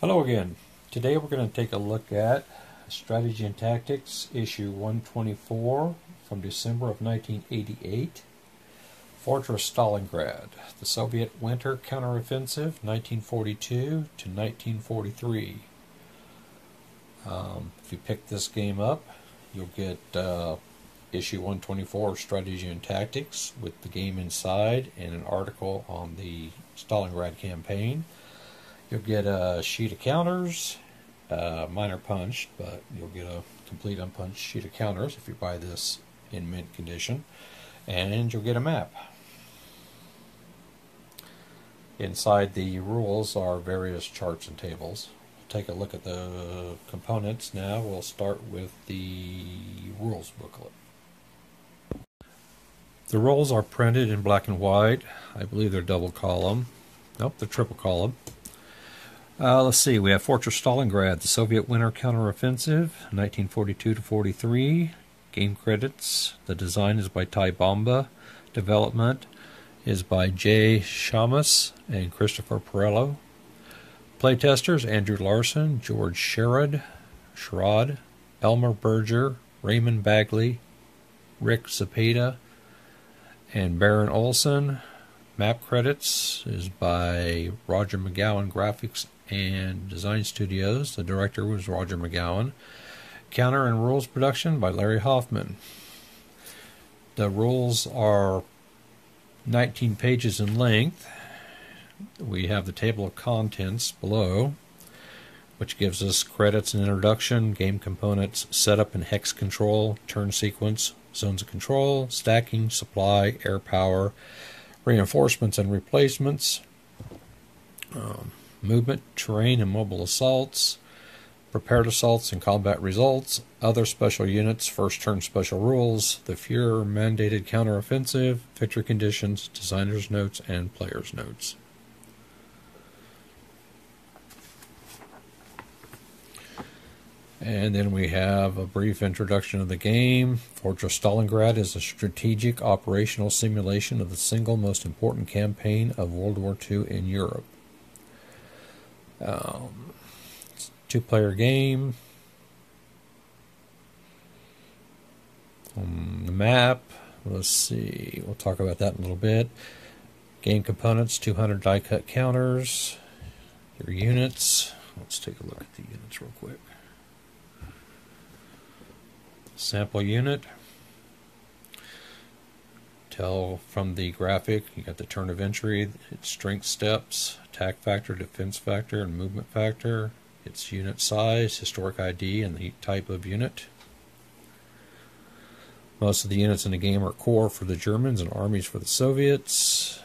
Hello again. Today we're going to take a look at Strategy and Tactics, issue 124 from December of 1988. Fortress Stalingrad, the Soviet Winter Counteroffensive, 1942 to 1943. Um, if you pick this game up, you'll get uh, issue 124 Strategy and Tactics with the game inside and an article on the Stalingrad campaign. You'll get a sheet of counters, uh, minor punched, but you'll get a complete unpunched sheet of counters if you buy this in mint condition, and you'll get a map. Inside the rules are various charts and tables. We'll take a look at the components now. We'll start with the rules booklet. The rules are printed in black and white. I believe they're double column. Nope, they're triple column. Uh, let's see. We have Fortress Stalingrad, the Soviet Winter Counteroffensive, 1942 to 43. Game credits. The design is by Ty Bomba. Development is by Jay Shamus and Christopher Perello. Playtesters Andrew Larson, George Sherrod, Sherrod, Elmer Berger, Raymond Bagley, Rick Zapata, and Baron Olson. Map credits is by Rodger MacGowan Graphics and Design Studios. The director was Rodger MacGowan. Counter and Rules Production by Larry Hoffman. The rules are 19 pages in length. We have the table of contents below, which gives us credits and introduction, game components, setup and hex control, turn sequence, zones of control, stacking, supply, air power, reinforcements and replacements, um, movement, terrain, and mobile assaults, prepared assaults and combat results, other special units, first turn special rules, the Fuhrer mandated counteroffensive, victory conditions, designer's notes, and player's notes. And then we have a brief introduction of the game. Fortress Stalingrad is a strategic operational simulation of the single most important campaign of World War II in Europe. Um, two player game. Um, the map, let's see, we'll talk about that in a little bit. Game components 200 die cut counters. Your units. Let's take a look at the units real quick. Sample unit. Tell from the graphic, you got the turn of entry, its strength steps, attack factor, defense factor, and movement factor, its unit size, historic ID, and the type of unit. Most of the units in the game are core for the Germans and armies for the Soviets.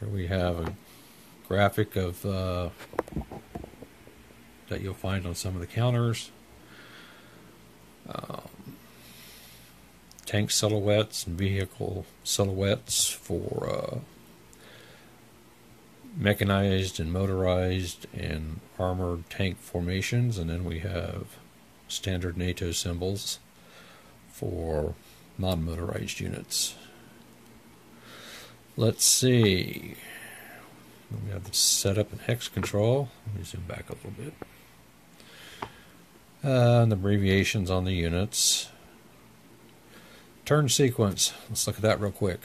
Here we have a graphic of uh, that you'll find on some of the counters. Um, tank silhouettes and vehicle silhouettes for uh, mechanized and motorized and armored tank formations, and then we have standard NATO symbols for non motorized units. Let's see. We have the setup and hex control. Let me zoom back a little bit. Uh, and the abbreviations on the units. Turn sequence. Let's look at that real quick.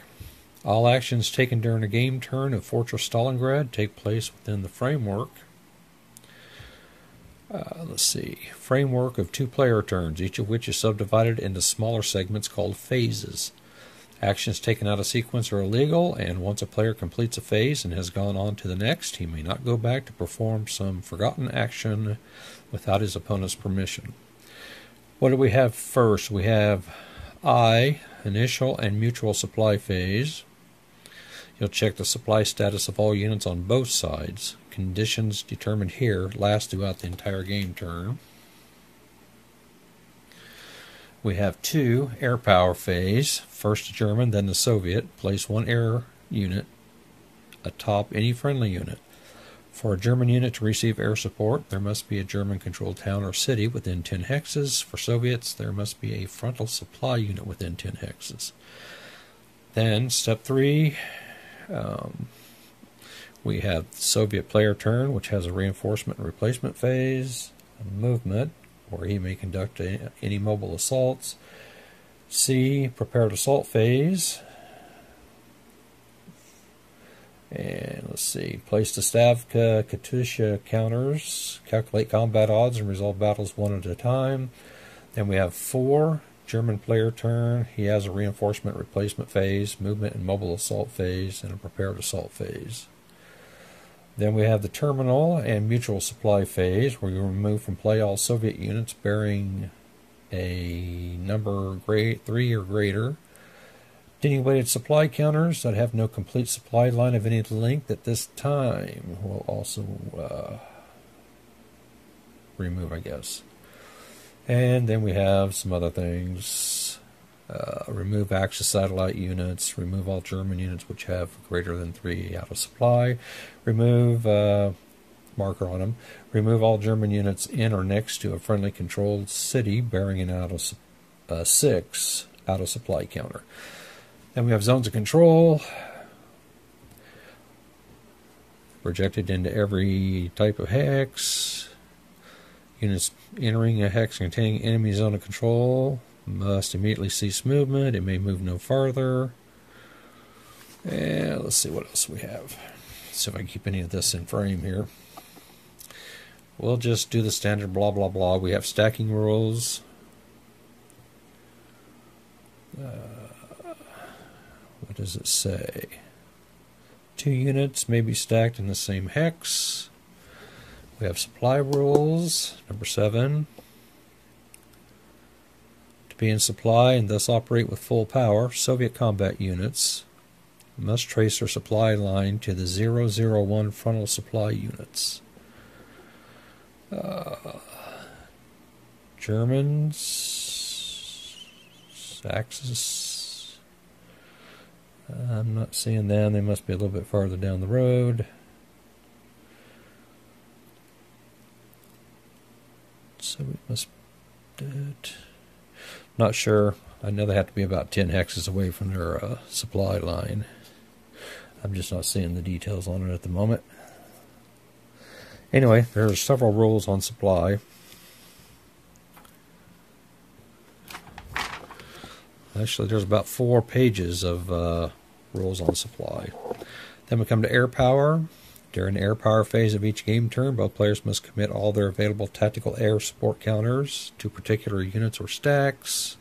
All actions taken during a game turn of Fortress Stalingrad take place within the framework. Uh, let's see. Framework of two player turns, each of which is subdivided into smaller segments called phases. Actions taken out of sequence are illegal, and once a player completes a phase and has gone on to the next, he may not go back to perform some forgotten action without his opponent's permission. What do we have first? We have I, initial and mutual supply phase. You'll check the supply status of all units on both sides. Conditions determined here last throughout the entire game turn. We have two air power phase, first the German, then the Soviet. Place one air unit atop any friendly unit. For a German unit to receive air support, there must be a German controlled town or city within 10 hexes. For Soviets, there must be a frontal supply unit within 10 hexes. Then, step three, um, We have Soviet player turn, which has a reinforcement and replacement phase, movement, where he may conduct a, any mobile assaults. C, prepared assault phase. And let's see, place the Stavka Katyusha counters, calculate combat odds, and resolve battles one at a time. Then we have four, German player turn. He has a reinforcement replacement phase, movement and mobile assault phase, and a prepared assault phase. Then we have the terminal and mutual supply phase, where you remove from play all Soviet units bearing a number grade three or greater. Attenuated supply counters that have no complete supply line of any length at this time will also uh, remove, I guess. And then we have some other things. Uh, remove Axis satellite units. Remove all German units which have greater than three out of supply. Remove uh, marker on them. Remove all German units in or next to a friendly controlled city bearing an out of uh, six out of supply counter. Then we have zones of control. Projected into every type of hex. Units entering a hex containing enemy zone of control must immediately cease movement. It may move no farther. And let's see what else we have. See if I can keep any of this in frame here. We'll just do the standard blah blah blah. We have stacking rules. Uh, does it say? Two units may be stacked in the same hex. We have supply rules. Number seven. To be in supply and thus operate with full power, Soviet combat units must trace their supply line to the 001 frontal supply units. Uh, Germans, Axis. I'm not seeing them. They must be a little bit farther down the road. So we must. Not sure. I know they have to be about 10 hexes away from their uh, supply line. I'm just not seeing the details on it at the moment. Anyway, there are several rules on supply. Actually, there's about four pages of uh, rules on supply. Then we come to air power. During the air power phase of each game turn, both players must commit all their available tactical air support counters to particular units or stacks.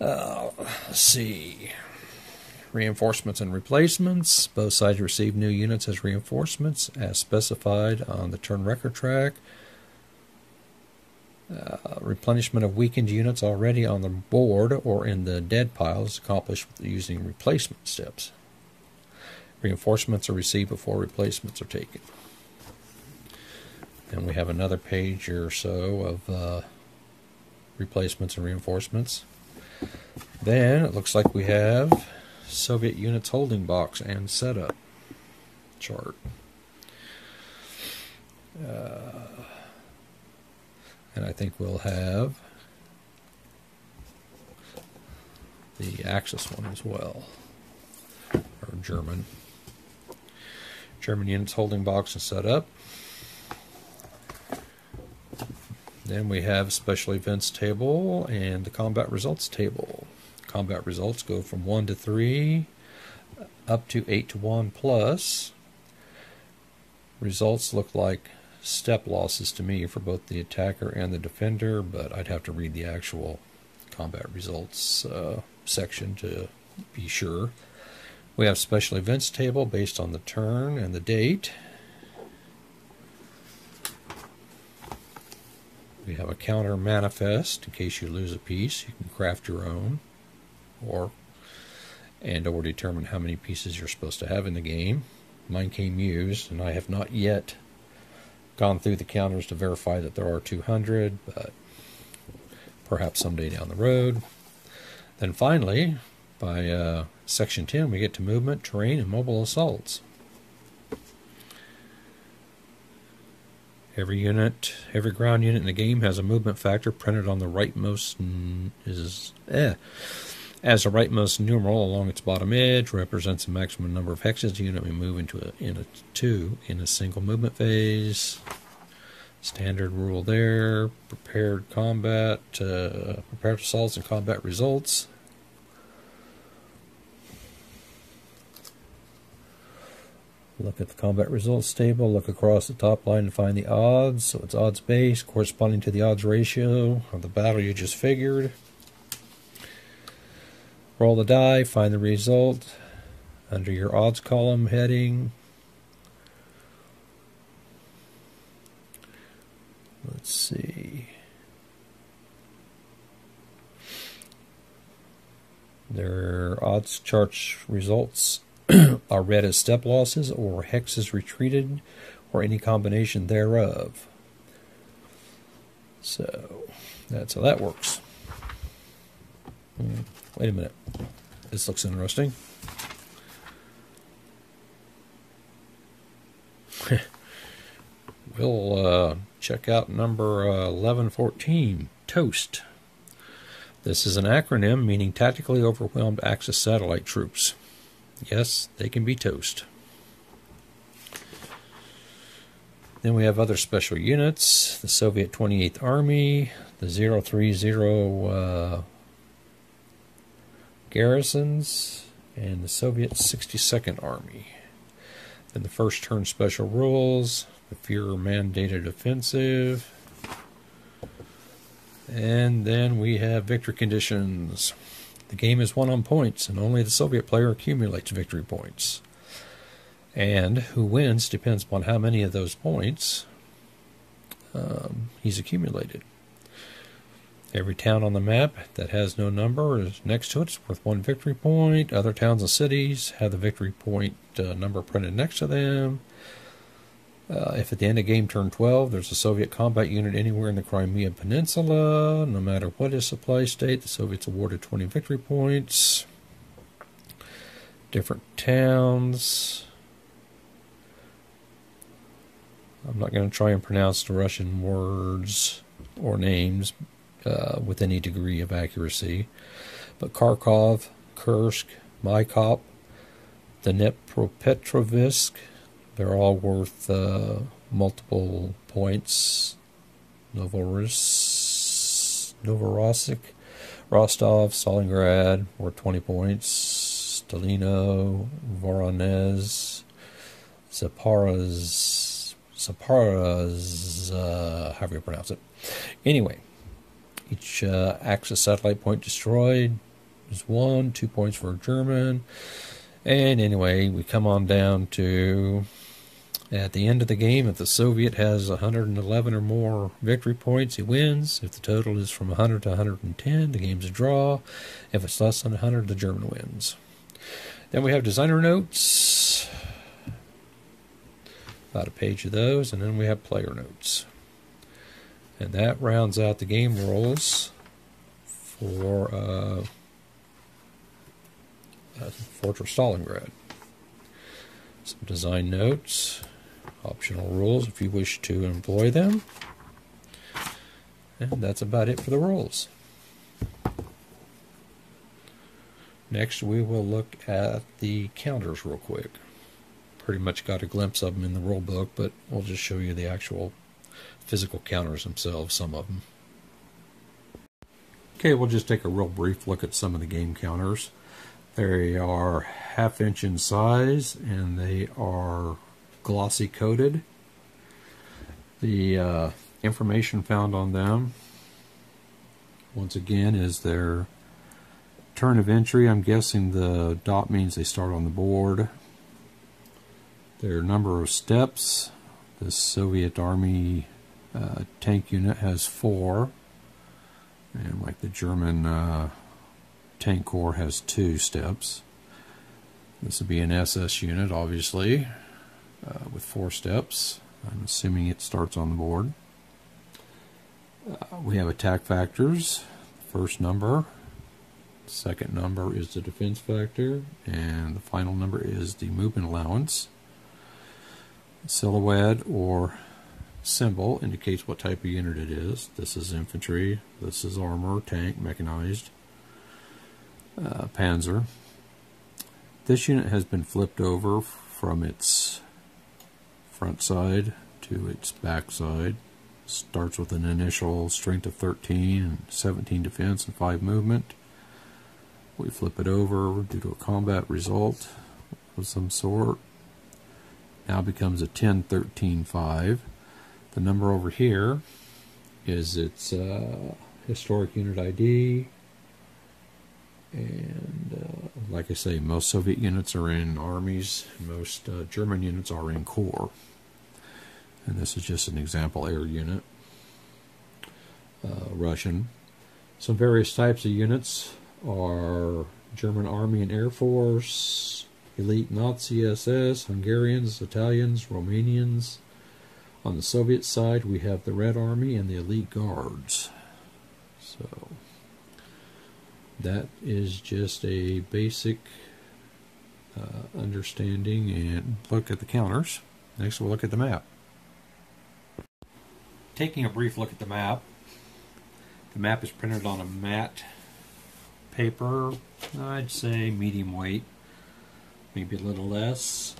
Uh, let's see. Reinforcements and replacements. Both sides receive new units as reinforcements as specified on the turn record track. Uh, replenishment of weakened units already on the board or in the dead pile is accomplished using replacement steps. Reinforcements are received before replacements are taken. And we have another page or so of uh, replacements and reinforcements. Then it looks like we have Soviet units holding box and setup chart. Uh, and I think we'll have the Axis one as well, or German. German units holding box and set up. Then we have special events table and the combat results table combat results go from 1 to 3 up to 8 to 1 plus. Results look like step losses to me for both the attacker and the defender, but I'd have to read the actual combat results uh, section to be sure. We have special events table based on the turn and the date. We have a counter manifest in case you lose a piece. You can craft your own or and or determine how many pieces you're supposed to have in the game. Mine came used, and I have not yet gone through the counters to verify that there are 200, but perhaps someday down the road. Then finally, by uh, section 10, we get to movement, terrain, and mobile assaults. Every unit, every ground unit in the game has a movement factor printed on the rightmost is eh, as the rightmost numeral along its bottom edge represents the maximum number of hexes the unit may move into a, in a two in a single movement phase. Standard rule there. Prepared combat, uh, prepared assaults and combat results. Look at the combat results table, look across the top line to find the odds. So it's odds base corresponding to the odds ratio of the battle you just figured. Roll the die, find the result under your odds column heading. Let's see. Their odds charts results are read as step losses or hexes retreated or any combination thereof. So that's how that works. Hmm, wait a minute. This looks interesting. we'll uh, check out number uh, 1114 TOAST. This is an acronym meaning Tactically Overwhelmed Axis Satellite Troops. Yes, they can be toast. Then we have other special units the Soviet 28th Army, the 030 uh, garrisons, and the Soviet 62nd Army. Then the first turn special rules, the Fuhrer mandated offensive, and then we have victory conditions. The game is won on points, and only the Soviet player accumulates victory points. And who wins depends upon how many of those points um, he's accumulated. Every town on the map that has no number is next to it is worth one victory point. Other towns and cities have the victory point uh, number printed next to them. Uh, if at the end of game turn 12 there's a Soviet combat unit anywhere in the Crimea Peninsula, no matter what his supply state, the Soviets awarded 20 victory points. Different towns. I'm not going to try and pronounce the Russian words or names uh, with any degree of accuracy. But Kharkov, Kursk, Maikop, Dnepropetrovsk, they're all worth uh, multiple points. Novorossiysk, Rostov, Stalingrad worth 20 points. Stalino, Voronezh, Zaporaz, Zaporaz, uh, however you pronounce it. Anyway, each uh, Axis satellite point destroyed is one, two points for German. And anyway, we come on down to at the end of the game, if the Soviet has 111 or more victory points, he wins. If the total is from 100 to 110, the game's a draw. If it's less than 100, the German wins. Then we have designer notes, about a page of those, and then we have player notes. And that rounds out the game rules for uh, uh, Fortress Stalingrad. Some design notes optional rules if you wish to employ them. And that's about it for the rules. Next, we will look at the counters real quick. Pretty much got a glimpse of them in the rule book, but we'll just show you the actual physical counters themselves, some of them. Okay, we'll just take a real brief look at some of the game counters. They are half inch in size and they are glossy coated. The uh, information found on them, once again, is their turn of entry. I'm guessing the dot means they start on the board. Their number of steps. The Soviet Army uh, tank unit has four, and like the German uh, tank corps has two steps. This would be an SS unit, obviously uh, with four steps. I'm assuming it starts on the board. Uh, we have attack factors. First number, second number is the defense factor, and the final number is the movement allowance. Silhouette or symbol indicates what type of unit it is. This is infantry, this is armor, tank, mechanized. uh, Panzer. This unit has been flipped over from its front side to its back side. Starts with an initial strength of 13 and 17 defense and 5 movement. We flip it over due to a combat result of some sort. Now becomes a 10 13 5. The number over here is its uh, historic unit ID. And uh, like I say, most Soviet units are in armies, most uh, German units are in corps. And this is just an example air unit. Uh, Russian. Some various types of units are German Army and Air Force, elite Nazi SS, Hungarians, Italians, Romanians. On the Soviet side, we have the Red Army and the elite guards. So that is just a basic uh, understanding and look at the counters. Next, we'll look at the map. Taking a brief look at the map, the map is printed on a matte paper, I'd say medium weight, maybe a little less.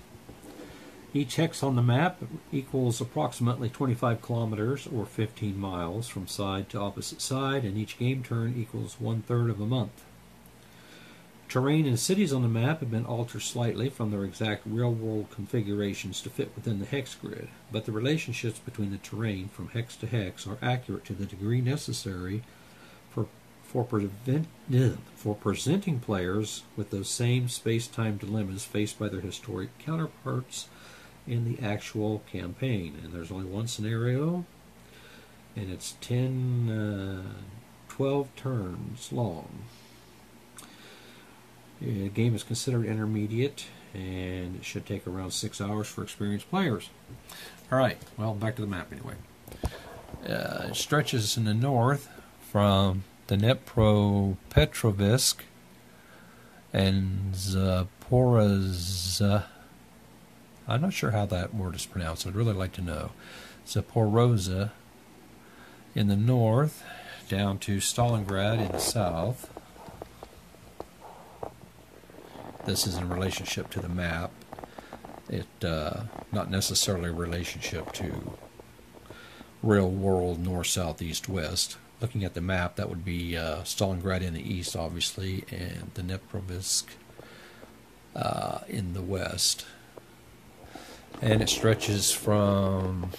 Each hex on the map equals approximately 25 kilometers or 15 miles from side to opposite side, and each game turn equals one third of a month. Terrain and cities on the map have been altered slightly from their exact real world configurations to fit within the hex grid, but the relationships between the terrain from hex to hex are accurate to the degree necessary for, for, prevent, for presenting players with those same space time dilemmas faced by their historic counterparts in the actual campaign. And there's only one scenario, and it's 10, uh, 12 turns long. The game is considered intermediate and it should take around six hours for experienced players. All right, well, back to the map anyway. Uh, it stretches in the north from the Dnepropetrovsk and Zaporizhzhia. I'm not sure how that word is pronounced. I'd really like to know. Zaporozhye in the north, down to Stalingrad in the south. This is in relationship to the map. It uh, not necessarily relationship to real world north, south, east, west. Looking at the map, that would be uh, Stalingrad in the east, obviously, and the Dnepropetrovsk uh, in the west. And it stretches from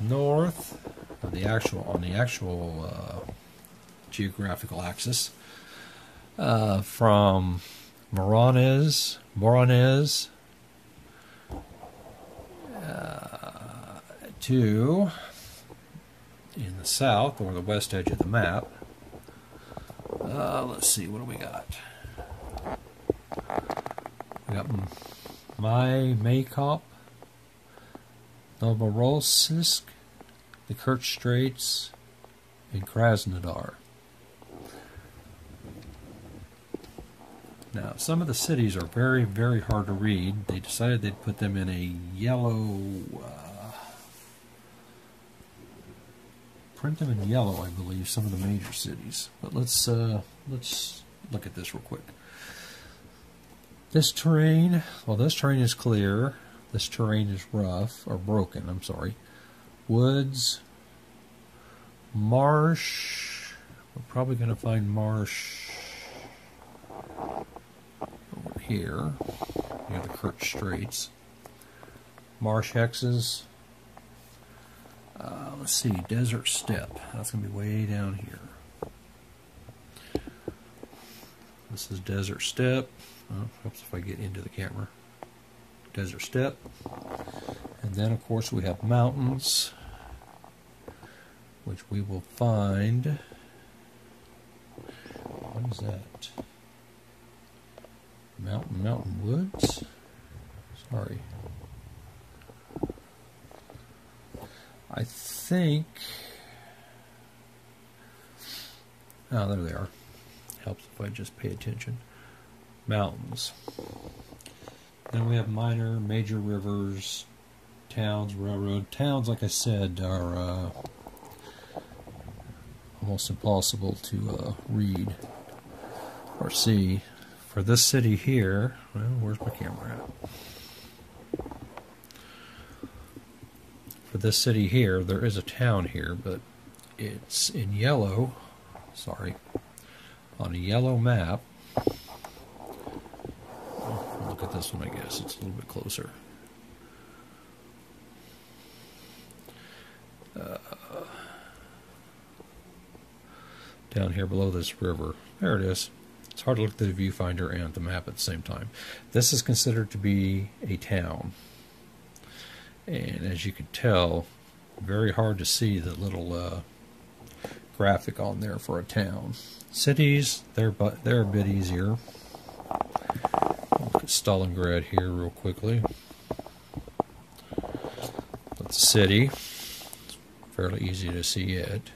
north on the actual on the actual uh, geographical axis uh, from Voronezh, Voronezh, uh, to in the south or the west edge of the map. Uh, let's see, what do we got? We got my Maykop, Novorossiysk, the Kerch Straits, and Krasnodar. Now, some of the cities are very, very hard to read. They decided they'd put them in a yellow. Uh, print them in yellow, I believe. Some of the major cities. But let's uh, let's look at this real quick. This terrain, well, this terrain is clear. This terrain is rough or broken. I'm sorry. Woods, marsh. We're probably going to find marsh over here near the Kerch Straits. Marsh hexes. Uh, let's see, Desert Steppe. That's going to be way down here. This is Desert Steppe. Oh, if I get into the camera. Desert Steppe. And then, of course, we have mountains, which we will find. What is that? Mountain Mountain Woods. Sorry. I think. Oh, there they are. Helps if I just pay attention. Mountains. Then we have minor, major rivers, towns, railroad. Towns, like I said, are uh, almost impossible to uh, read or see for this city here, well, where's my camera at? For this city here, there is a town here, but it's in yellow. Sorry, on a yellow map. Look at this one, I guess. It's a little bit closer. Uh, down here below this river. There it is. It's hard to look at the viewfinder and the map at the same time. This is considered to be a town. And as you can tell, very hard to see the little uh, graphic on there for a town. Cities, they're but they're a bit easier. Stalingrad here real quickly. That's a city. It's fairly easy to see it.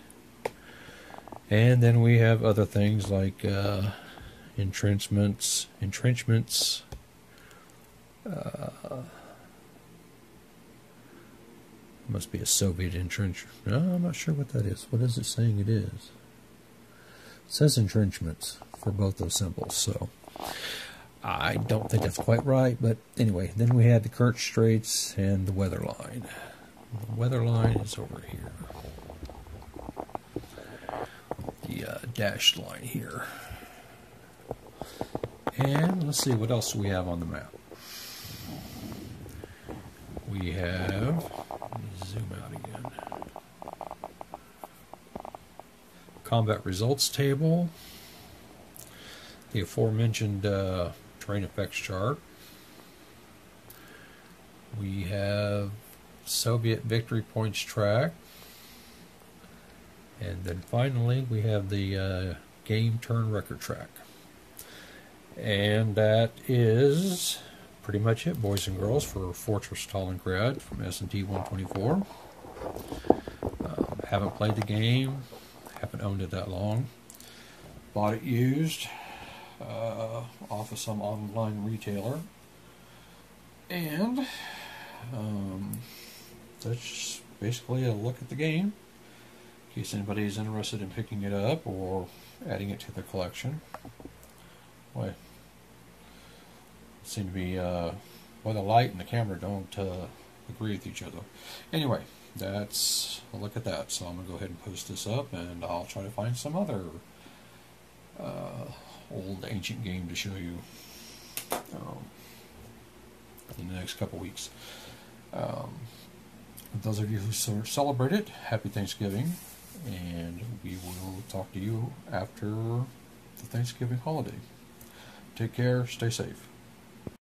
And then we have other things like uh, entrenchments, entrenchments. Uh, must be a Soviet entrenchment. No, I'm not sure what that is. What is it saying it is? It says entrenchments for both those symbols, so I don't think that's quite right. But anyway, then we had the Kerch Straits and the weather line. The weather line is over here. The uh, dashed line here. And let's see, what else we have on the map? We have, zoom out again, combat results table, the aforementioned uh, terrain effects chart. We have Soviet victory points track. And then finally, we have the uh, game turn record track. And that is pretty much it, boys and girls, for Fortress Stalingrad from S&T 124. Um, haven't played the game, haven't owned it that long. Bought it used uh, off of some online retailer. And um, that's basically a look at the game in case anybody is interested in picking it up or adding it to their collection. Boy, seem to be, uh, well, the light and the camera don't uh, agree with each other. Anyway, that's a look at that. So I'm going to go ahead and post this up and I'll try to find some other uh, old ancient game to show you um, in the next couple weeks. Um, those of you who celebrate it, happy Thanksgiving and we will talk to you after the Thanksgiving holiday. Take care, stay safe.